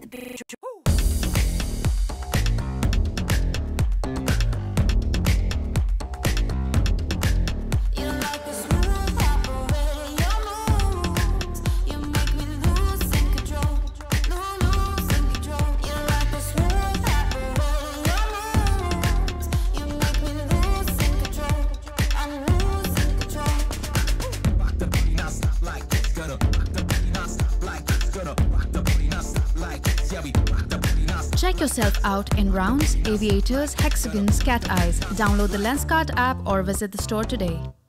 get the Check yourself out in rounds, aviators, hexagons, cat eyes. Download the Lenskart app or visit the store today.